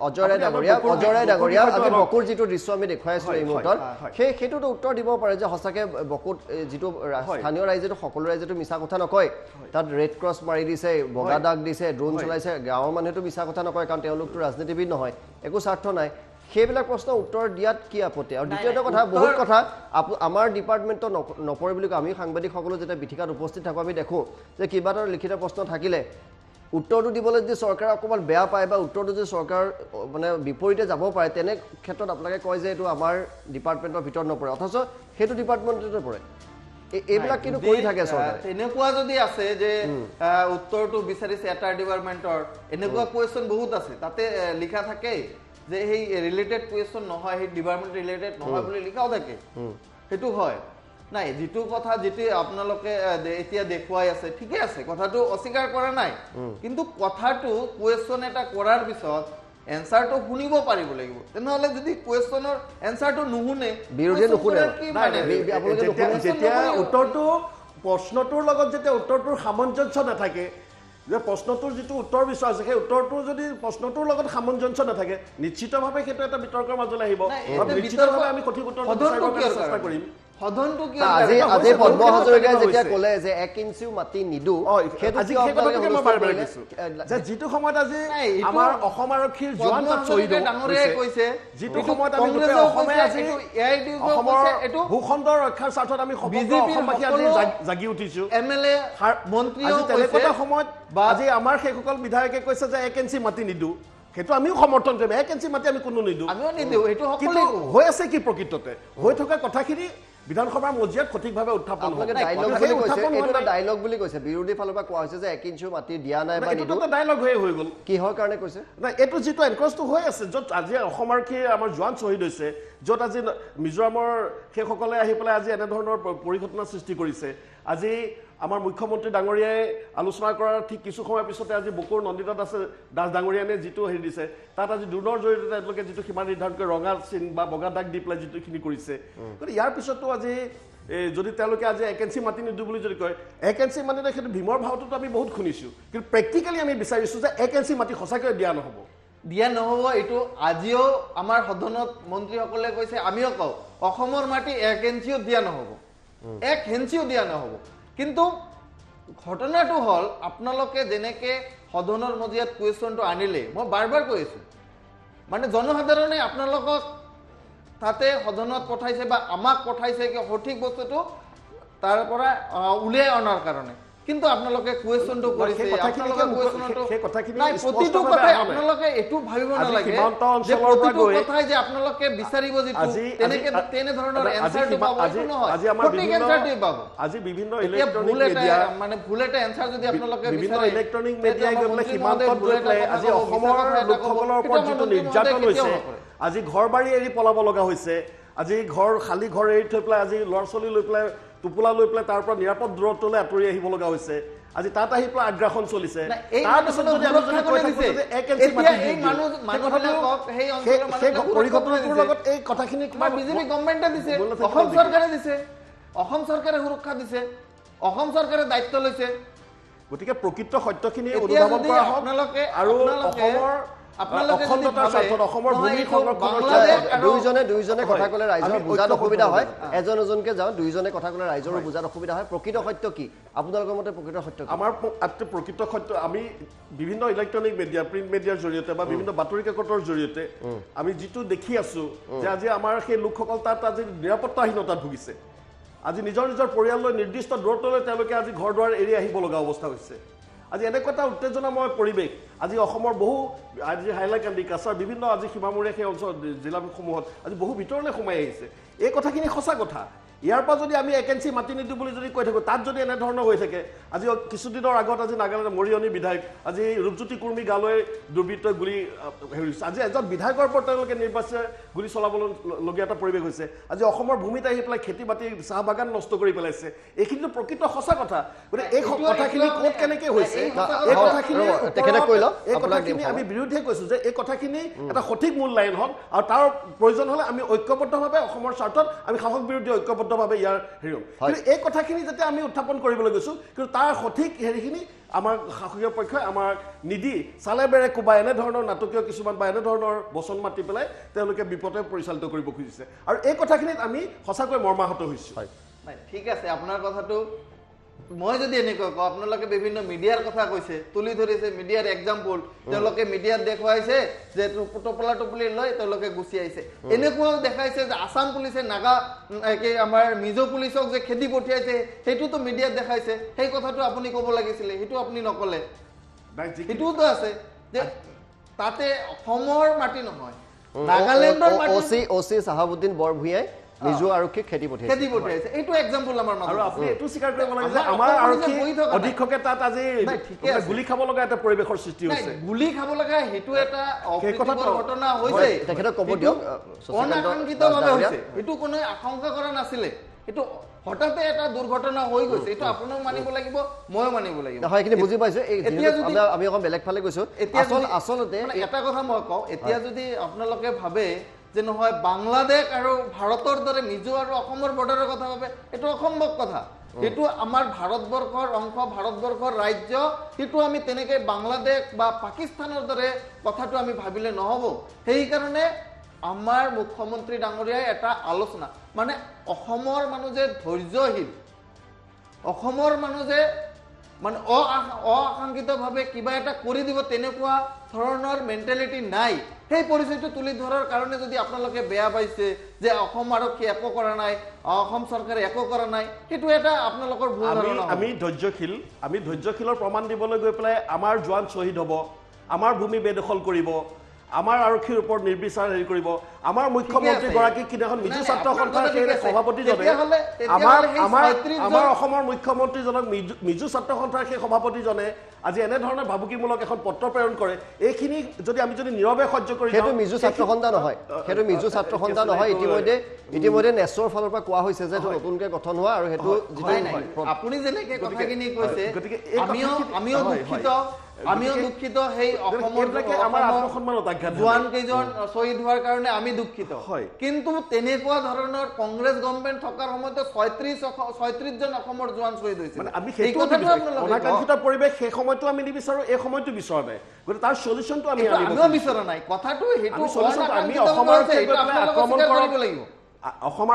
অজয় ডাঙৰীয়া অজয় ডাঙৰীয়া আজি বকুৰ যিটো দৃশ্য আমি দেখুৱাই আছিলোঁ এই মুহূৰ্তত। সেই সেইটোতো উত্তৰ দিব পাৰে যে সঁচাকৈ বকুত যিটো। স্থানীয় ৰাইজেতো সকলো ৰাইজেতো মিছা কথা নকয় তাত ৰেড ক্ৰছ মাৰি দিছে বগা। দাগ দিছে ড্ৰোন। চলাইছে গাঁৱৰ মানুহেতো মিছা কথা নকয় কাৰণ তেওঁলোকতো ৰাজনীতিবিদ নহয় একো স্বাৰ্থ নাই সেইবিলাক প্ৰশ্নৰ উত্তৰ দিয়াত কি আপত্তি? আৰু দ্বিতীয়টো কথা বহুত কথা আমাৰ ডিপাৰ্টমেণ্টত নপৰে বুলি কয় আমি সাংবাদিকসকলো যেতিয়া বিথিকাত উপস্থিত থাকোঁ আমি দেখোঁ যে কিবা এটা লিখিত প্ৰশ্ন থাকিলে উত্তৰটো দিবলৈ যদি চৰকাৰে অকণমান বেয়া পায় বা উত্তৰটো যদি চৰকাৰ মানে বিপৰীতে যাব পাৰে তেনে ক্ষেত্ৰত আপোনালোকে কয় যে এইটো আমাৰ ডিপাৰ্টমেণ্টৰ ভিতৰত নপৰে। অথচ সেইটো ডিপাৰ্টমেণ্টতে পৰে। এই- এইবিলাক কিন্তু কৰি থাকে চৰকাৰে। তেনেকুৱা যদি আছে যে উত্তৰটো বিচাৰিছে এটা ডিপাৰ্টমেণ্টৰ এনেকুৱা কুৱেশ্যন বহুত আছে তাতে লিখা থাকে যে সেই ৰিলেটেড কুৱেশ্যন নহয় সেই ডিপাৰ্টমেণ্ট ৰিলেটেড নহয় বুলি লিখাও থাকে সেইটো হয়। নাই যিটো কথা যিটো আপোনালোকে এতিয়া দেখুৱাই আছে ঠিকে আছে কথাটো অস্বীকাৰ কৰা নাই। কিন্তু কথাটো কুৱেশ্যন এটা কৰাৰ পিছত এনচাৰটো শুনিব পাৰিব লাগিব। তেনেহ'লে যদি কুৱেশ্যনৰ এনচাৰটো নুশুনে বিৰোধীয়ে নুশুনে। উত্তৰটো প্ৰশ্নটোৰ লগত যেতিয়া উত্তৰটোৰ সামঞ্জস্য নাথাকে যে প্ৰশ্নটোৰ যিটো উত্তৰ বিচৰা আছে সেই উত্তৰটোৰ যদি প্ৰশ্নটোৰ লগত সামঞ্জস্য নাথাকে নিশ্চিতভাৱে সেইটো এটা বিতৰ্কৰ মাজলৈ আহিব নিশ্চিতভাৱে আমি সঠিক উত্তৰ চেষ্টা? কৰিম আজি পদ্ম হাজৰিকাই যেতিয়া। ক'লে যে এক ইঞ্চিও মাটি নিদো এ, যিটো সময়ত আজি আমাৰ অসম আৰক্ষীৰ জোৱান তাত শ্বহীদ হাজৰিকা ডাঙৰীয়াই কৈছে, যিটো এইটো সময়ত আমি গোটেই কংগ্ৰেছেও অসমে কৈছে, আজি এইটো AIDU ও অসমৰ কৈছে, এইটো ভূখণ্ড ৰক্ষাৰ স্বাৰ্থত আমি জাগ- উঠিছো। এমএলএ সাৰ- মন্ত্ৰীও আজি কৈছে তেনেকুৱা সময়ত বা আজি আমাৰ সেইসকল বিধায়কে কৈছে যে এক ইঞ্চি মাটি নিদিওঁ সেইটো আমিও সমৰ্থন কৰিম। এক ইঞ্চি মাটি আমি কোনো নিদিওঁ আমিও নিদিওঁ সেইটো হৈ আছে কি প্ৰকৃততে? হৈ থকা কথাখিনি বিধানসভাৰ মজিয়াত সঠিকভাৱে উত্থাপন। ডাইলগ বুলি কৈছে বিৰোধী ফালৰ পৰা কোৱা হৈছে যে এক ইঞ্চিও মাটি দিয়া নাই ডাইলগ হৈয়ে হৈ গ'ল। কিহৰ কাৰণে কৈছে? নাই এইটো যিটো এনকাৰেজটো হৈ আছে য'ত আজি অসম আৰক্ষীয়ে আমাৰ জোৱান শ্বহীদ হৈছে য'ত আজি মিজোৰামৰ সেইসকলে আহি পেলাই আজি এনেধৰণৰ পৰিঘটনাৰ সৃষ্টি কৰিছে। আজি আমাৰ মুখ্যমন্ত্ৰী ডাঙৰীয়াই আলোচনা কৰাৰ ঠিক কিছু সময়ৰ পিছতে আজি বকুৰ নন্দিতা দাসে দাস ডাঙৰীয়ানে যিটো হেৰি দিছে তাত আজি ড্ৰোনৰ জৰিয়তে তেওঁলোকে যিটো সীমা নিৰ্ধাৰণ কৰি ৰঙা চিন বা বগা দাগ দি পেলাই যিটোখিনি কৰিছে। গতিকে ইয়াৰ পিছতো আজি যদি তেওঁলোকে আজি একেঞ্চি মাটি নিদিওঁ বুলি যদি কয় একেঞ্চি মাটিতে সেইটো ভীমৰ ভাৱটোতো আমি বহুত শুনিছোঁ। কিন্তু প্ৰেক্টিকেলি আমি বিচাৰিছোঁ যে একেঞ্চি মাটি সঁচাকৈ দিয়া নহ'ব। দিয়া নহ'ব এইটো আজিও আমাৰ সদনত মন্ত্ৰীসকলে কৈছে আমিও কওঁ অসমৰ মাটি এক ইঞ্চিও দিয়া নহ'ব। এক ইঞ্চিও দিয়া নহ'ব। কিন্তু ঘটনাটো হ'ল আপোনালোকে যেনেকে সদনৰ মজিয়াত কুৱেশ্যনটো আনিলে মই বাৰ বাৰ কৈ আছোঁ। মানে জনসাধাৰণে আপোনালোকক তাতে সদনত পঠাইছে বা আমাক পঠাইছে কি সঠিক বস্তুটো তাৰ পৰা উলিয়াই অনাৰ কাৰণে। কিন্তু আপোনালোকে কুৱেশ্যনটো কৰিছে আপোনালোকে কুৱেশ্যনটো সেই- কথাখিনি নাই প্ৰতিটো কথাই। আপোনালোকে এইটো ভাবিব নালাগে সীমান্ত যে প্ৰতিটো কথাই যে আপোনালোকে বিচাৰিব যিটো তেনেকে আজি এনচাৰটো সীমা- পাব এইটো নহয় আজি আমাৰ সঠিক বিভিন্ন এনচাৰটোৱে পাব আজি বিভিন্ন ইলেক্ট্ৰনিক এটা মিডিয়া মানে ভুল এটা এনচাৰ যদি আপোনালোকে বিভিন্ন বিচাৰে, ইলেক্ট্ৰনিক তেতিয়া মিডিয়াই আমাৰ গৈ পেলাই মন্ত্ৰী সীমান্তত মহোদয়ে ভুল গৈ এটা পেলাই কথা আজি অসমৰ এটা লোকসকলৰ ওপৰত যিটো নিৰ্যাতন হৈছে। আজি ঘৰ বাৰী এৰি পলাব লগা হৈছে আজি ঘৰ খালী ঘৰ এৰি থৈ পেলাই আজি ল'ৰা ছোৱালী লৈ পেলাই টোপোলা লৈ পেলাই তাৰ পৰা নিৰাপদ দূৰত্বলৈ আঁতৰি আহিব লগা হৈছে আজি তাত আহি পেলাই আগ্ৰাসন চলিছে সুৰক্ষা দিছে? পৰিঘটনাটোৰ লগত? এই কথাখিনি বিজেপি গভৰ্ণমেণ্টে অসম? চৰকাৰে দিছে অসম চৰকাৰে সুৰক্ষা দিছে অসম চৰকাৰে দায়িত্ব লৈছে গতিকে প্ৰকৃত সত্যখিনি অনুধাৱন কৰা হওক আৰু অসমৰ দুইজনে দুইজনে কথা। ক'লে ৰাইজৰ বুজাত অসুবিধা হয়। এজন এজনকে যাওঁ দুইজনে কথা ক'লে ৰাইজৰো বুজাত অসুবিধা হয়। প্ৰকৃত সত্য কি? আপোনালোকৰ মতে প্ৰকৃত সত্য আমাৰ প্ৰকৃত সত্য আমি বিভিন্ন ইলেক্ট্ৰনিক মিডিয়া প্ৰিণ্ট মিডিয়াৰ জৰিয়তে বা বিভিন্ন বাতৰি কাকতৰ জৰিয়তে আমি যিটো দেখি আছো যে আজি আমাৰ সেই লোকসকল তাত আজি নিৰাপত্তাহীনতাত ভুগিছে। আজি নিজৰ নিজৰ পৰিয়াললৈ নিৰ্দিষ্ট দূৰত্বলৈ তেওঁলোকে আজি ঘৰ দুৱাৰ এৰি আহিব লগা অৱস্থা হৈছে। আজি এনেকুৱা এটা উত্তেজনাময় পৰিৱেশ। আজি অসমৰ বহু আজি হাইলাকান্দি কাছাৰ বিভিন্ন আজি সীমামূৰীয়া সেই অঞ্চল জিলাসমূহত আজি বহু ভিতৰলৈ সোমাই আহিছে। এই কথাখিনি সঁচা কথা। ইয়াৰ পৰা যদি আমি একেঞ্চি মাতি নিদিওঁ বুলি যদি কৈ থাকোঁ তাত যদি এনেধৰণৰ হৈ থাকে আজি কিছুদিনৰ আগত আজি নাগালেণ্ড মৰিয়নি বিধায়ক আজি ৰূপজ্যোতি কুৰ্মী গালৈ দুৰ্বৃত্তই গুলি হেৰি হৈছে আজি এজন বিধায়কৰ ওপৰত তেওঁলোকে নিৰ্বাচনে গুলি চলাবলগীয়া এটা পৰিৱেশ হৈছে। আজি অসমৰ ভূমিত আহি পেলাই খেতি বাতি চাহ বাগান নষ্ট কৰি পেলাইছে। এইখিনিতো প্ৰকৃত সঁচা কথা। গতিকে এই কথাখিনি ক'ত কেনেকে হৈছে? এই কথাখিনি এই কথাখিনি। আমি বিৰুদ্ধে কৈছো যে এই কথাখিনি এটা সঠিক মূল্যায়ন হওক আৰু তাৰ প্ৰয়োজন হ'লে আমি ঐক্যবদ্ধভাৱে অসমৰ স্বাৰ্থত আমি শাসক বিৰোধী ঐক্যবদ্ধভাৱে ইয়াৰ হেৰি হয়। কিন্তু এই কথাখিনি যেতিয়া আমি উত্থাপন কৰিবলৈ গৈছো কিন্তু তাৰ সঠিক হেৰিখিনি আমাৰ শাসকীয় পক্ষই আমাৰ নিদি চালে বেৰে কোবাই এনেধৰণৰ নাটকীয় কিছুমান বা এনেধৰণৰ বচন মাতি পেলাই তেওঁলোকে বিপদে পৰিচালিত কৰিব খুজিছে। আৰু এই কথাখিনিত আমি সঁচাকৈ মৰ্মাহত হৈছোঁ। হয় ঠিক আছে। আপোনাৰ কথাটো মই যদি এনেকৈ কওঁ আপোনালোকে বিভিন্ন মিডিয়াৰ কথা কৈছে তুলি ধৰিছে মিডিয়াৰ এক্সাম্পল তেওঁলোকে মিডিয়াত দেখুৱাইছে যে টোপলা টোপলি লৈ তেওঁলোকে গুচি আহিছে এনেকুৱাও দেখাইছে যে আছাম পুলিচে নাগা আমাৰ মিজো পুলিচক যে খেদি পঠিয়াইছে সেইটোতো মিডিয়াত দেখাইছে সেই কথাটো আপুনি ক'ব লাগিছিলে সেইটো আপুনি নক'লে সেইটোওতো আছে যে তাতে অসমৰ মাটি নহয় নাগালেণ্ডৰ O C O C Sahabuddin বৰভূঞাই Mizo আৰক্ষীক খেদি পঠিয়াইছে? খেদি পঠিয়াইছে। এইটো এক্সাম্পল আমাৰ আৰু মাজত আপুনি আছে। এইটো স্বীকাৰ কৰিব লাগে যে আমাৰ আমাৰ অসমত আৰক্ষী যে বহি থকা নাই। অধীক্ষকে তাত আজি নাই, ঠিকে মানে আছে। গুলি খাব লগা এটা পৰিৱেশৰ সৃষ্টি হৈছে। গুলি খাব লগা সেইটো এটা অপ্ৰীতিকৰ ঘটনা হৈছে। তেখেতক ক'ব দিয়ক, অনাকাংক্ষিতভাৱে হৈছে। এইটো কোনো আশংকা কৰা নাছিলে। এইটো হঠাতে এটা দুৰ্ঘটনা হৈ গৈছে। এইটো আপুনিও মানিব লাগিব ময়ো মানিব লাগিব। হয় এইখিনি বুজি পাইছো। এতিয়া আমি- অকণ বেলেগ ফালে গৈছো। আচলতে এটা কথা মই কওঁ। এতিয়া যদি আপোনালোকে ভাবে যে নহয় বাংলাদেশ আৰু ভাৰতৰ দৰে মিজো আৰু অসমৰ বৰ্ডাৰৰ কথা ভাবে এইটো অসম্ভৱ কথা। সেইটো আমাৰ ভাৰতবৰ্ষৰ অংশ ভাৰতবৰ্ষৰ ৰাজ্য সেইটো আমি তেনেকে বাংলাদেশ বা পাকিস্তানৰ দৰে কথাটো আমি ভাবিলে নহ'ব। সেইকাৰণে আমাৰ মুখ্যমন্ত্ৰী ডাঙৰীয়াই এটা আলোচনা মানে অসমৰ মানুহ যে ধৈৰ্যশীল অসমৰ মানুহ যে মানে অ- অআকাংক্ষিতভাৱে কিবা এটা কৰি দিব তেনেকুৱা ধৰণৰ মেণ্টেলিটি নাই সেই পৰিচয়টো তুলি ধৰাৰ কাৰণে যদি আপোনালোকে বেয়া পাইছে যে অসম আৰক্ষী একো কৰা নাই অসম চৰকাৰে একো কৰা নাই সেইটো এটা আপোনালোকৰ ভুল। আমি ধৈৰ্যশীল আমি ধৈৰ্যশীলৰ প্ৰমাণ দিবলৈ গৈ পেলাই আমাৰ জোৱান শ্বহীদ হ'ব আমাৰ ভূমি বেদখল কৰিব আমাৰ আৰক্ষীৰ ওপৰত নিৰ্বিচাৰ হেৰি কৰিব আমাৰ মুখ্যমন্ত্ৰী আছে। গৰাকীক সিদিনাখন নাই, মিজু ছাত্ৰ সন্থাৰ কথা সেই ঠিক আছে। সভাপতিজনে তেতিয়াহ'লে- তেতিয়াহ'লে আমাৰ আমাৰ 36 জন- আমাৰ অসমৰ মুখ্যমন্ত্ৰীজনক মিজু মিজু ছাত্ৰ সন্থাৰ সেই সভাপতিজনে আজি এনেধৰণে ভাবুকিমূলক এখন পত্ৰ প্ৰেৰণ কৰে এইখিনি যদি আমি যদি নীৰৱে সহ্য কৰি সেইটো মিজু ছাত্ৰ সন্থা নহয় সেইটো মিজু ছাত্ৰ সন্থা নহয়? ইতিমধ্যে ইতিমধ্যে নেচৰ ফালৰ পৰা কোৱা হৈছে যে এইটো নতুনকৈ গঠন হোৱা আৰু সেইটো আপুনি যেনেকে কথাখিনি কৈছে গতিকে আমিও। দুখিত আমিও দুখিত সেই অসমৰ। জোৱান কেইজন শ্বহীদ হোৱাৰ কাৰণে আমি দুখিত হয়। কিন্তু তেনেকুৱা ধৰণৰ কংগ্ৰেছ গভৰ্ণমেণ্ট থকাৰ সময়তে ছয়ত্ৰিশ ছয়ত্ৰিশ জন অসমৰ জোৱান শ্বহীদ হৈছিল মানে আমি এই সেইটো কথাটো আপোনালোকে কওক। অনাকাংক্ষিত পৰিৱেশ সেই সময়তো আমি নিবিচাৰো এই সময়তো বিচৰা নাই গতিকে তাৰ চলিউচনটো আমি আমিও। বিচৰা নাই কথাটো সেইটো আমি অসমৰ হৈছে, আক্ৰমণ। কৰিব লাগিব অসম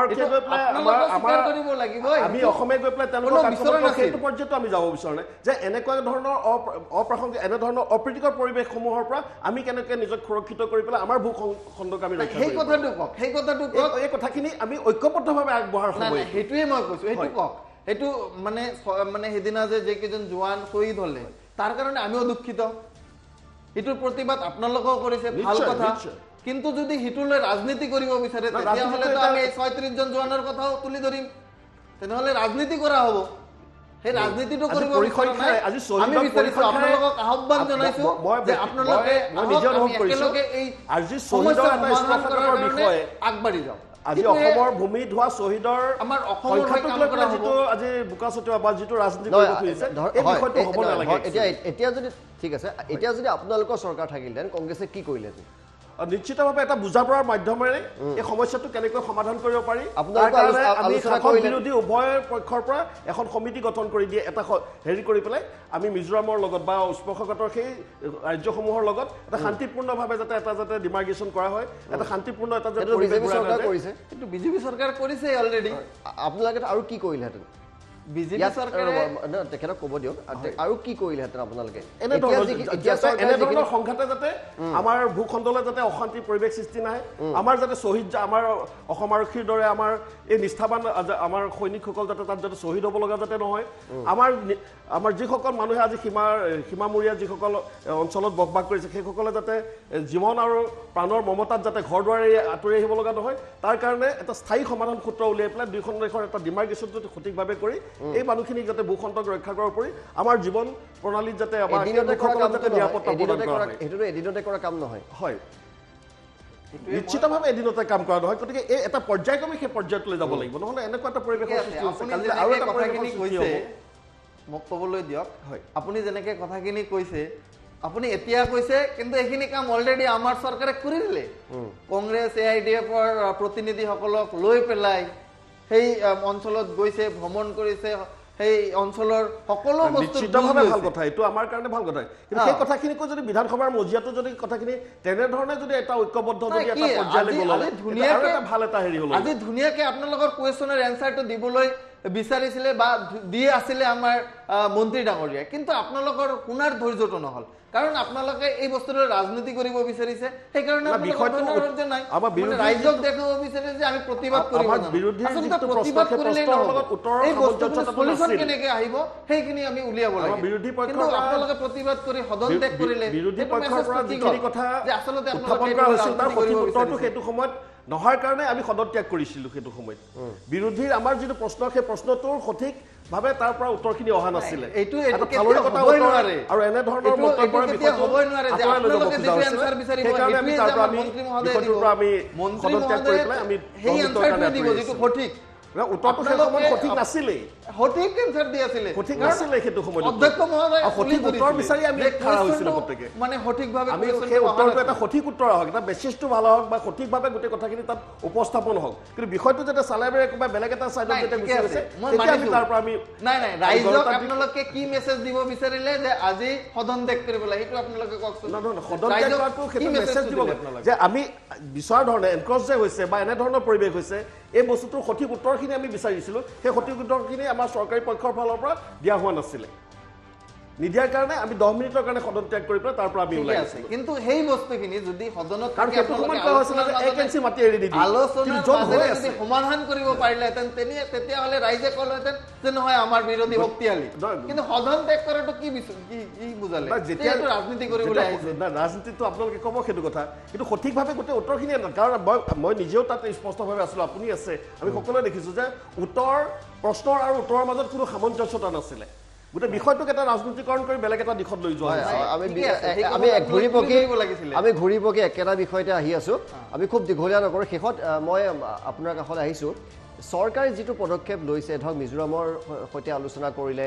আমি এইটো অসমে গৈ পেলাই কোনো তেওঁলোকক বিচৰা আক্ৰমণ কৰক, নাছিল। সেইটো পৰ্যায়তো আমি যাব বিচৰা নাই যে এনেকুৱা ধৰণৰ অপ্ৰ- অপ্ৰাসংগিক এনেধৰণৰ অপ্ৰীতিকৰ পৰিৱেশসমূহৰ পৰা আমি কেনেকৈ নিজক সুৰক্ষিত কৰি পেলাই আমাৰ ভূ আমি সেই। কথাটো কওক সেই কথাটো কওক এই- কথাখিনি আমি ঐক্যবদ্ধভাৱে আগবঢ়াৰ সময় সেইটোৱে মই কৈছো সেইটো। কওক সেইটো মানে মানে সেইদিনা যে যে কেইজন জোৱান শ্বহীদ হলে তাৰ কাৰণে আমিও দুখিত সেইটোৰ প্ৰতিবাদ আপোনালোকেও কৰিছে ভাল কথা। কিন্তু যদি সিটোলৈ ৰাজনীতি কৰিব বিচাৰে তেতিয়াহ'লেতো ৰাজনীতিটো আমি ছয়ত্ৰিশ জন জোৱানৰ কথাও তুলি ধৰিম তেনেহ'লে ৰাজনীতি কৰা হ'ব সেই ৰাজনীতিটো কৰিব আমি বিচাৰিছো আপোনালোকক আহ্বান জনাইছো যে আপোনালোকে। একেলগে এই বিষয়। আগবাঢ়ি যাওক আজি অসমৰ ভূমিত হোৱা শ্বহীদৰ আমাৰ। যিটো আজি বোকা বা যিটো ৰাজনীতি এতিয়া যদি ঠিক আছে এতিয়া যদি আপোনালোকৰ চৰকাৰ থাকিলহেঁতেন কংগ্ৰেছে কি কৰিলেহেঁতেন নিশ্চিতভাৱে এটা বুজা পৰাৰ মাধ্যমেৰে এই সমস্যাটো কেনেকৈ সমাধান কৰিব পাৰি। তাৰ কাৰণে আমি শাসক? বিৰোধী উভয় পক্ষৰ পৰা এখন সমিতি গঠন কৰি দিয়ে এটা হেৰি কৰি পেলাই আমি মিজোৰামৰ লগত বা স্পৰ্শকাতৰ সেই ৰাজ্যসমূহৰ লগত এটা শান্তিপূৰ্ণভাৱে যাতে এটা যাতে ডিমাৰ্গেশ্যন কৰা হয় এটা শান্তিপূৰ্ণ এটা যাতে বিজেপি চৰকাৰ। কৰিছে। কিন্তু বিজেপি চৰকাৰ কৰিছে অলৰেডি আপোনালোকে আৰু কি কৰিলেহেঁতেন বিজেপি চৰকাৰে তেখেতক ক'ব দিয়ক আৰু কি কৰিলেহেঁতেন আপোনালোকে এনেধৰণৰ সংঘাতে যাতে আমাৰ ভূখণ্ডলৈ যাতে অশান্তি পৰিৱেশ সৃষ্টি নাহে আমাৰ যাতে শ্বহীদ আমাৰ অসম আৰক্ষীৰ দৰে আমাৰ এই নিষ্ঠাবান আমাৰ সৈনিকসকল যাতে তাত যাতে শ্বহীদ হ'ব লগা যাতে নহয় আমাৰ আমাৰ যিসকল মানুহে আজি সীমাৰ সীমামূৰীয়া যিসকল অঞ্চলত বসবাস কৰিছে সেইসকলে যাতে জীৱন আৰু প্ৰাণৰ মমতাত যাতে ঘৰ দুৱাৰ আঁতৰি আহিব লগা নহয় তাৰ কাৰণে এটা স্থায়ী সমাধান সূত্ৰ উলিয়াই পেলাই দুইখন দেশৰ এটা ডিমাৰ্গেশ্যন যদি সঠিকভাৱে কৰি এই মানুহখিনিক যাতে ভূখণ্ডক ৰক্ষা কৰাৰ উপৰি আমাৰ জীৱন প্ৰণালীত যাতে আমাৰ এদিনতে কৰা লোকসকলক কামটো যাতে নহয়। নিৰাপত্তা প্ৰদান এদিনতে কৰা কৰা হয়। সেইটোতো এদিনতে কৰা কাম নহয়। হয়। নিশ্চিতভাৱে এদিনতে কাম কৰা নহয়। গতিকে এই এটা পৰ্যায়ক্ৰমে সেই পৰ্যায়টোলৈ যাব লাগিব। নহ'লে এনেকুৱা এটা পৰিৱেশৰ সৃষ্টি মোক ক'বলৈ দিয়ক। হয়। আপুনি যেনেকে কথাখিনি কৈছে আপুনি এতিয়া কৈছে কিন্তু এইখিনি কাম অলৰেডি আমাৰ চৰকাৰে কৰি দিলে। কংগ্ৰেছ এ আই ডি এফৰ প্ৰতিনিধিসকলক লৈ পেলাই সেই অঞ্চলত গৈছে ভ্ৰমণ কৰিছে সেই অঞ্চলৰ সকলো বস্তু নিশ্চিতভাৱে ভাল কথা এইটো আমাৰ কাৰণে ভাল কথা। কিন্তু সেই কথাখিনিকো যদি বিধানসভাৰ মজিয়াটো যদি কথাখিনি তেনেধৰণে যদি এটা ঐক্যবদ্ধ যদি এটা পৰ্যায়লৈ গ'ল আৰু ধুনীয়াকে- এটা ভাল এটা হেৰি হ'ল। আজি ধুনীয়াকে আপোনালোকৰ কুৱেশ্যনৰ এনচাৰটো দিবলৈ বিচাৰিছিলে বা দি আছিলে আমাৰ মন্ত্ৰী ডাঙৰীয়াই। কিন্তু আপোনালোকৰ শুনাৰ ধৈৰ্যটো নহ'ল। কাৰণ আপোনালোকে এই বস্তুটো ৰাজনীতি কৰিব বিচাৰিছে। সেইকাৰণে ৰাইজক দেখাব বিচাৰে যে আমি প্ৰতিবাদ কৰিব প্ৰতিবাদ এই। কেনেকে আহিব সেইখিনি আমি উলিয়াব লাগে। কিন্তু আপোনালোকে প্ৰতিবাদ কৰি সদন ত্যাগ কৰিলে আচলতে আপোনালোকে। সেইটো সময়ত নহাৰ কাৰণে আমি সদন ত্যাগ কৰিছিলো সেইটো সময়ত। বিৰোধীৰ আমাৰ যিটো প্ৰশ্ন সেই প্ৰশ্নটোৰ সঠিকভাৱে তাৰ পৰা উত্তৰখিনি অহা নাছিলে। এইটো- নোৱাৰে। আৰু এনেধৰণৰ আমি। সঠিক। উত্তৰটো সেই সময়ত আপোনালোকে- সঠিক নাছিলেই। সঠিক এনচাৰ দি আছিলে সঠিক কাৰণ নাছিলে সেইটো সময়ত অধ্যক্ষ মহোদয় আৰু সঠিক উল্লেখ উত্তৰ কৰিছিলে বিচাৰি আমি যে খাৰা হৈছিলো questionটো প্ৰত্যেকে মানে সঠিকভাৱে আমি questionটো সেই অহা উত্তৰটো এটা নাছিলে। সঠিক উত্তৰ হওক এটা মেছেজটো ভাল হওক বা সঠিকভাৱে গোটেই কথাখিনি তাত উপস্থাপন হওক কিন্তু বিষয়টো যাতে চালাই বেৰে কোনোবা বেলেগ এটা চাইডত নাই, যেতিয়া ঠিকে গুচি আছে। গৈছে মই তেতিয়া আমি মানিছো। তাৰ পৰা আমি নাই নাই ৰাইজক গণতান্ত্ৰিক- আপোনালোকে কি মেছেজ দিব বিচাৰিলে যে আজি সদন ত্যাগ কৰিব লাগে সেইটো আপোনালোকে কওকচোন নহয়, নহয়, সদন ত্যাগ ৰাইজক কৰাটো কি সেইটো message মেছেজ দিব দিলে লাগে আপোনালোকে? যে আমি বিচৰা ধৰণে এনক্ৰছ যে হৈছে বা এনেধৰণৰ পৰিৱেশ হৈছে এই বস্তুটোৰ সঠিক উত্তৰখিনি আমি বিচাৰিছিলোঁ সেই সঠিক উত্তৰখিনি আমাৰ চৰকাৰী পক্ষৰ ফালৰ পৰা দিয়া হোৱা নাছিলে। নিদিয়াৰ কাৰণে আমি দহ মিনিটৰ কাৰণে সদন ত্যাগ কৰি পেলাই তাৰ পৰা আমি ওলাই আছে কিন্তু সেই বস্তুখিনি যদি সদনত কাৰণ থাকি সেইটো সময়ত কোৱা হৈছিলে যে এক মাটি এৰি মাজেৰে আছে যদি সমাধান কৰিব পাৰিলেহেঁতেন তেনে- তেতিয়াহ'লে ৰাইজে ক'লেহেঁতেন যে নহয় আমাৰ বিৰোধী শক্তিশালী। কিন্তু সদন ত্যাগ কৰাটো কি কি- বুজালে? যেতিয়া ৰাজনীতি কৰিবলৈ আহিছে। ৰাজনীতিটো আপোনালোকে ক'ব সেইটো কথা। কিন্তু সঠিকভাৱে গোটেই উত্তৰখিনি। কাৰণ মই মই নিজেও তাত স্পষ্টভাৱে আছিলোঁ আপুনি আছে। আমি সকলোৱে দেখিছোঁ যে উত্তৰ প্ৰশ্নৰ আৰু উত্তৰৰ মাজত কোনো সামঞ্জস্যতা নাছিলে। গোটেই বিষয়টোক এটা ৰাজনীতিকৰণ কৰি বেলেগ এটা দিশত লৈ যোৱা আমি ঘূৰি পকি। আমি ঘূৰি পকি একেটা বিষয়তে আহি আছোঁ। আমি খুব দীঘলীয়া নকৰোঁ। শেষত মই আপোনাৰ কাষলৈ আহিছোঁ। চৰকাৰে যিটো পদক্ষেপ লৈছে ধৰক মিজোৰামৰ সৈতে আলোচনা কৰিলে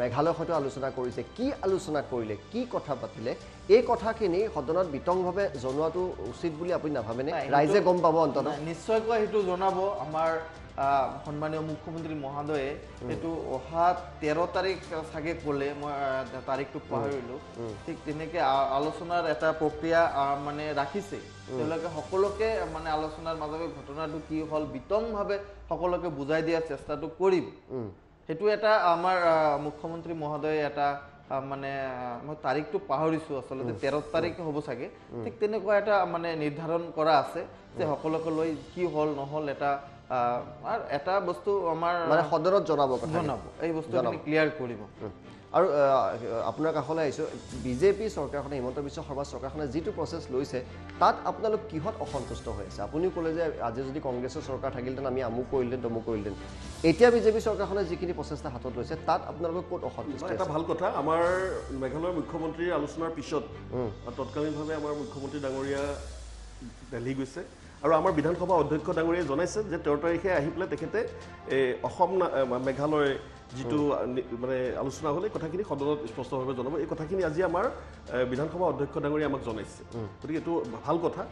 মেঘালয়ৰ সৈতে আলোচনা কৰিছে কি আলোচনা কৰিলে কি কথা পাতিলে এই কথাখিনি সদনত বিতংভাৱে জনোৱাটো উচিত বুলি আপুনি নাভাবেনে? ৰাইজে গম পাব অন্ততঃ। নিশ্চয়কৈ সেইটো জনাব। আমাৰ সন্মানীয় মুখ্যমন্ত্ৰী মহোদয়ে সেইটো অহা তেৰ তাৰিখ চাগে ক'লে মই তাৰিখটো পাহৰিলোঁ। ঠিক তেনেকৈ আ- আলোচনাৰ এটা প্ৰক্ৰিয়া আহ, মানে ৰাখিছে। তেওঁলোকে সকলোকে মানে আলোচনাৰ মাজতে ঘটনাটো কি হ'ল বিতংভাৱে সকলোকে বুজাই দিয়াৰ চেষ্টাটো কৰিব সেইটো এটা আমাৰ আহ, মুখ্যমন্ত্ৰী মহোদয়ে এটা মানে মই তাৰিখটো পাহৰিছোঁ আচলতে তেৰ তাৰিখ হ'ব চাগে। ঠিক তেনেকুৱা এটা মানে নিৰ্ধাৰণ কৰা আছে যে সকলোকে লৈ কি হ'ল নহ'ল এটা এটা বস্তু আমাৰ মানে সদনত জনাব কথা জনাব। এই বস্তুখিনি ক্লিয়াৰ কৰিব আৰু আপোনাৰ কাষলৈ আহিছোঁ। বিজেপি চৰকাৰখনে হিমন্ত বিশ্ব শৰ্মা চৰকাৰখনে যিটো প্ৰচেছ লৈছে তাত আপোনালোক কিহত অসন্তুষ্ট হৈ আছে? আপুনিও ক'লে যে আজি যদি কংগ্ৰেছৰ চৰকাৰ থাকিলহেঁতেন আমি আমুক কৰিলেহেঁতেন তমুক কৰিলেহেঁতেন। এতিয়া বিজেপি চৰকাৰখনে যিখিনি প্ৰচেষ্টা হাতত লৈছে তাত আপোনালোক ক'ত অসন্তুষ্ট এটা ভাল কথা আমাৰ মেঘালয়ৰ মুখ্যমন্ত্ৰীৰ আলোচনাৰ পিছত তৎকালীনভাৱে আমাৰ মুখ্যমন্ত্ৰী ডাঙৰীয়া দেলহি গৈছে। আৰু আমাৰ বিধানসভা অধ্যক্ষ ডাঙৰীয়াই জনাইছে যে তেৰ তাৰিখে আহি পেলাই তেখেতে এই অসম মেঘালয় যিটো মানে আলোচনা হ'ল এই কথাখিনি সদনত স্পষ্টভাৱে জনাব। এই কথাখিনি আজি আমাৰ বিধানসভা অধ্যক্ষ ডাঙৰীয়াই আমাক জনাইছে। গতিকে এইটো ভাল কথা।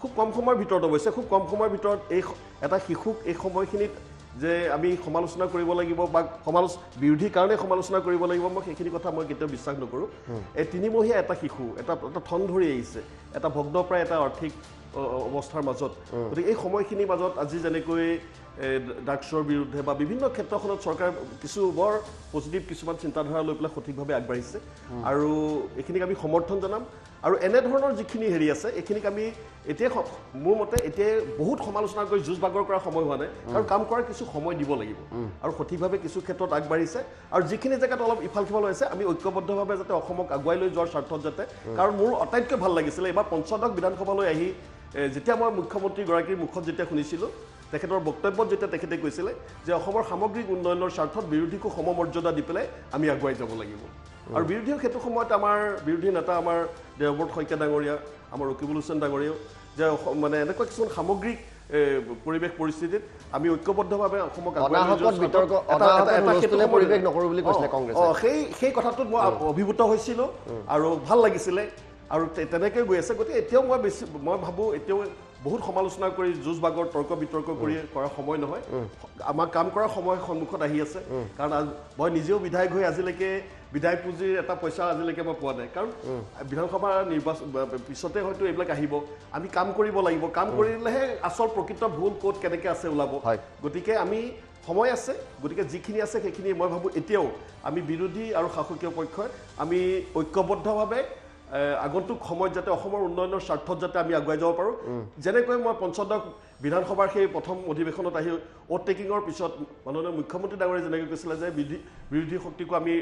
খুব কম সময়ৰ ভিতৰত অৱশ্যে খুব কম সময়ৰ ভিতৰত এই এটা শিশুক এই সময়খিনিত যে আমি সমালোচনা কৰিব লাগিব বা সমালোচ বিৰোধীৰ কাৰণে সমালোচনা কৰিব লাগিব মই সেইখিনি কথা মই কেতিয়াও বিশ্বাস নকৰোঁ। এই তিনিমহীয়া এটা শিশু এটা এটা ঠন ধৰি আহিছে। এটা ভগ্নপ্ৰায় এটা আৰ্থিক অৱস্থাৰ মাজত। গতিকে এই সময়খিনিৰ মাজত আজি যেনেকৈ ড্ৰাগছৰ বিৰুদ্ধে বা বিভিন্ন ক্ষেত্ৰখনত চৰকাৰে কিছু বৰ পজিটিভ কিছুমান চিন্তাধাৰা লৈ পেলাই সঠিকভাৱে আগবাঢ়িছে। আৰু এইখিনিক আমি সমৰ্থন জনাম। আৰু এনেধৰণৰ যিখিনি হেৰি আছে এইখিনিক আমি এতিয়াই মোৰ মতে এতিয়াই বহুত সমালোচনা কৰি যুঁজ বাগৰ কৰাৰ সময় হোৱা নাই। কাৰণ কাম কৰাৰ কিছু সময় দিব লাগিব। আৰু সঠিকভাৱে কিছু ক্ষেত্ৰত আগবাঢ়িছে। আৰু যিখিনি জেগাত অলপ ইফাল সিফাল হৈছে আমি ঐক্যবদ্ধভাৱে যাতে অসমক আগুৱাই লৈ যোৱাৰ স্বাৰ্থত যাতে কাৰণ মোৰ আটাইতকৈ ভাল লাগিছিলে এইবাৰ পঞ্চদশ বিধানসভালৈ আহি যেতিয়া মই মুখ্যমন্ত্ৰীগৰাকীৰ মুখত যেতিয়া শুনিছিলোঁ তেখেতৰ বক্তব্যত যেতিয়া তেখেতে কৈছিলে যে অসমৰ সামগ্ৰিক উন্নয়নৰ স্বাৰ্থত বিৰোধীকো সমমৰ্যাদা দি পেলাই আমি আগুৱাই যাব লাগিব। আৰু বিৰোধীও সেইটো সময়ত আমাৰ বিৰোধী নেতা আমাৰ দেৱব্ৰত শইকীয়া ডাঙৰীয়া আমাৰ ৰকিবুল হুছেইন ডাঙৰীয়াও যে মানে এনেকুৱা কিছুমান সামগ্ৰিক পৰিৱেশ পৰিস্থিতিত আমি ঐক্যবদ্ধভাৱে অসমক সেই কথাটোত মই অভিভূত হৈছিলোঁ আৰু ভাল লাগিছিলে আৰু তেনেকৈ গৈ আছে। গতিকে এতিয়াও মই বেছি মই ভাবোঁ এতিয়াও বহুত সমালোচনা কৰি যুঁজ বাগৰ তৰ্ক বিতৰ্ক কৰি কৰা সময় নহয়। আমাৰ কাম কৰাৰ সময় সন্মুখত আহি আছে। কাৰণ মই নিজেও বিধায়ক হৈ আজিলৈকে বিধায়ক পুঁজিৰ এটা পইচা আজিলৈকে মই পোৱা নাই। কাৰণ বিধানসভা নিৰ্বাচন পিছতে হয়তো এইবিলাক আহিব। আমি কাম কৰিব লাগিব। কাম কৰিলেহে আচল প্ৰকৃত ভুল ক'ত কেনেকৈ আছে ওলাব। গতিকে আমি সময় আছে। গতিকে যিখিনি আছে সেইখিনি মই ভাবোঁ এতিয়াও আমি বিৰোধী আৰু শাসকীয় পক্ষই আমি ঐক্যবদ্ধভাৱে আগন্তুক সময়ত যাতে অসমৰ উন্নয়নৰ স্বাৰ্থত যাতে আমি আগুৱাই যাব পাৰোঁ। যেনেকৈ মই পঞ্চদশ বিধানসভাৰ সেই প্ৰথম অধিৱেশনত আহি অ'ট টেকিঙৰ পিছত মাননীয় মুখ্যমন্ত্ৰী ডাঙৰীয়ে যেনেকৈ কৈছিলে যে বিৰোধী শক্তিকো আমি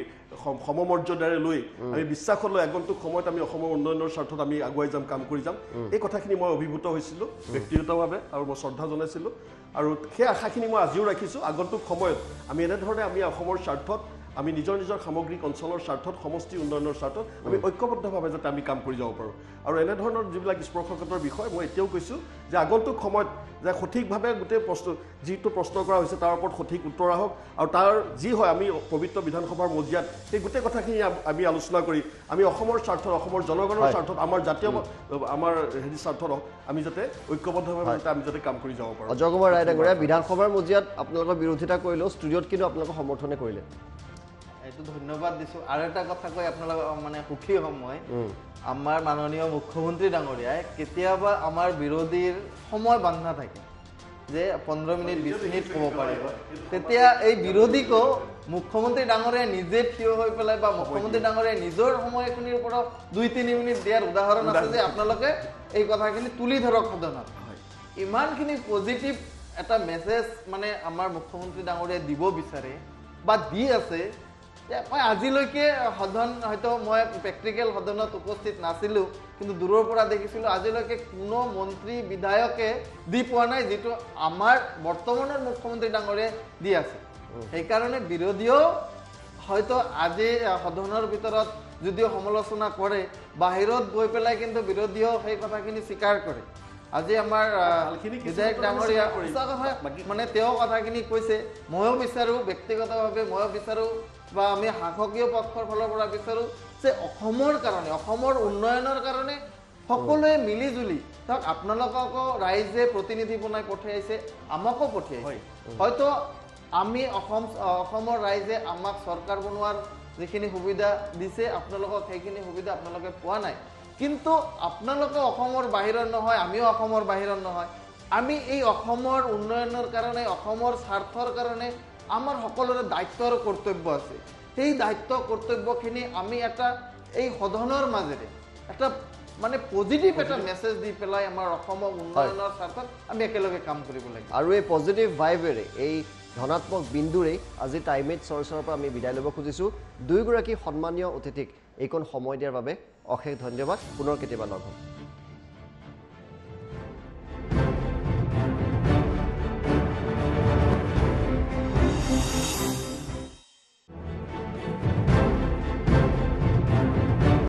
সম- সমমৰ্যাদাৰে লৈ আমি বিশ্বাসত লৈ আগন্তুক সময়ত আমি অসমৰ উন্নয়নৰ স্বাৰ্থত আমি আগুৱাই যাম কাম কৰি যাম। এই কথাখিনি মই অভিভূত হৈছিলোঁ ব্যক্তিগতভাৱে আৰু মই শ্ৰদ্ধা জনাইছিলোঁ। আৰু সেই আশাখিনি মই আজিও ৰাখিছোঁ। আগন্তুক সময়ত আমি এনেধৰণে আমি অসমৰ স্বাৰ্থত আমি নিজৰ নিজৰ সামগ্ৰিক অঞ্চলৰ স্বাৰ্থত সমষ্টি উন্নয়নৰ স্বাৰ্থত আমি ঐক্যবদ্ধভাৱে যাতে আমি কাম কৰি যাব পাৰোঁ। আৰু এনেধৰণৰ যিবিলাক স্পৰ্শকাতৰ বিষয় মই এতিয়াও কৈছোঁ যে আগন্তুক সময়ত যে সঠিকভাৱে গোটেই প্ৰশ্ন যিটো প্ৰশ্ন কৰা হৈছে তাৰ ওপৰত সঠিক উত্তৰ আহক আৰু তাৰ যি হয় আমি পবিত্ৰ বিধানসভাৰ মজিয়াত সেই গোটেই কথাখিনি আম- আলোচনা কৰি আমি অসমৰ স্বাৰ্থত অসমৰ জনগণৰ। স্বাৰ্থত আমাৰ জাতীয় আমাৰ হেৰি স্বাৰ্থত আমি যাতে ঐক্যবদ্ধভাৱে যাতে আমি যাতে কাম কৰি যাব পাৰোঁ। অজয় কুমাৰ ৰায় ডাঙৰীয়া বিধানসভাৰ মজিয়াত আপোনালোকৰ বিৰোধিতা কৰিলেও ষ্টুডিঅ'ত কিন্তু আপোনালোকক সমৰ্থনে কৰিলে। ধন্যবাদ দিছোঁ। আৰু এটা কথা কৈ আপোনালোক মানে সুখী হ'ম মই। আমাৰ মাননীয় মুখ্যমন্ত্ৰী ডাঙৰীয়াই কেতিয়াবা আমাৰ বিৰোধীৰ সময় বান্ধা থাকে যে পোন্ধৰ মিনিট বিছ মিনিট ক'ব পাৰিব। তেতিয়া এই বিৰোধীকো মুখ্যমন্ত্ৰী ডাঙৰীয়াই নিজে থিয় হৈ পেলাই বা মুখ্যমন্ত্ৰী ডাঙৰীয়াই নিজৰ সময়খিনিৰ পৰা দুই তিনি মিনিট দিয়াৰ উদাহৰণ আছে যে আপোনালোকে এই কথাখিনি তুলি ধৰক সদনত। ইমানখিনি পজিটিভ এটা মেছেজ মানে আমাৰ মুখ্যমন্ত্ৰী ডাঙৰীয়াই দিব বিচাৰে বা দি আছে মই আজিলৈকে সদন হয়তো মই প্ৰেক্টিকেল সদনত উপস্থিত নাছিলোঁ কিন্তু দূৰৰ পৰা দেখিছিলোঁ আজিলৈকে কোনো মন্ত্ৰী বিধায়কে দি পোৱা নাই যিটো আমাৰ বৰ্তমানৰ মুখ্যমন্ত্ৰী ডাঙৰীয়াই দি আছে সেইকাৰণে বিৰোধীয়েও হয়তো আজি সদনৰ ভিতৰত যদিও সমালোচনা কৰে বাহিৰত গৈ পেলাই কিন্তু বিৰোধীয়েও সেই কথাখিনি স্বীকাৰ কৰে আজি আমাৰ বিধায়ক ডাঙৰীয়া। সঁচা কথা মানে তেওঁ কথাখিনি কৈছে ময়ো বিচাৰোঁ ব্যক্তিগতভাৱে ময়ো বিচাৰোঁ বা আমি শাসকীয় পক্ষৰ ফালৰ পৰা বিচাৰোঁ যে অসমৰ কাৰণে অসমৰ উন্নয়নৰ কাৰণে সকলোৱে মিলি জুলি ধৰক আপোনালোককো ৰাইজে প্ৰতিনিধি বনাই পঠিয়াইছে আমাকো পঠিয়াইছে। হয়তো আমি অসম অসমৰ ৰাইজে আমাক চৰকাৰ বনোৱাৰ যিখিনি সুবিধা দিছে আপোনালোকক সেইখিনি সুবিধা আপোনালোকে পোৱা নাই। কিন্তু আপোনালোকে অসমৰ বাহিৰৰ নহয় আমিও অসমৰ বাহিৰৰ নহয়। আমি এই অসমৰ উন্নয়নৰ কাৰণে অসমৰ স্বাৰ্থৰ কাৰণে আমাৰ সকলোৰে দায়িত্ব আৰু কৰ্তব্য আছে। সেই দায়িত্ব কৰ্তব্যখিনি আমি এটা এই সদনৰ মাজেৰে এটা মানে পজিটিভ এটা মেছেজ দি পেলাই আমাৰ অসমৰ উন্নয়নৰ স্বাৰ্থত আমি একেলগে কাম কৰিব লাগিব। আৰু এই পজিটিভ ভাইবেৰে এই ধনাত্মক বিন্দুৰেই আজি টাইমেট চৰ্চাৰ পৰা আমি বিদায় ল'ব খুজিছোঁ। দুয়োগৰাকী সন্মানীয় অতিথিক এইকণ সময় দিয়াৰ বাবে অশেষ ধন্যবাদ। পুনৰ কেতিয়াবা লগ হ'ম।